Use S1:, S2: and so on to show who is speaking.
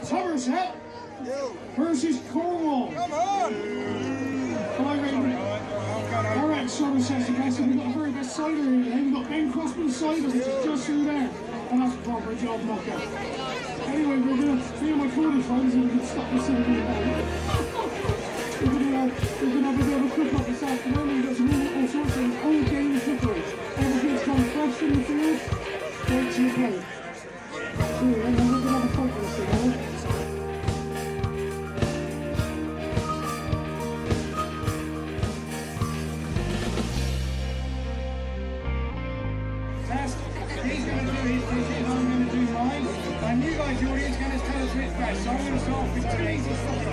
S1: Somerset versus Cornwall.
S2: Come on!
S1: Hi, Raymond. All right, the best, and we've got the very best cider here today. We've got Ben Crossman cider, which is just through there. And that's a proper job knocker. Anyway, we're gonna, me and my Cornish friends, and we can stop this in a minute.
S2: Test. He's going to do his dishes, I'm going to do mine. And you guys, the audience, going to tell us which best. So I'm going to start with two easy stuff.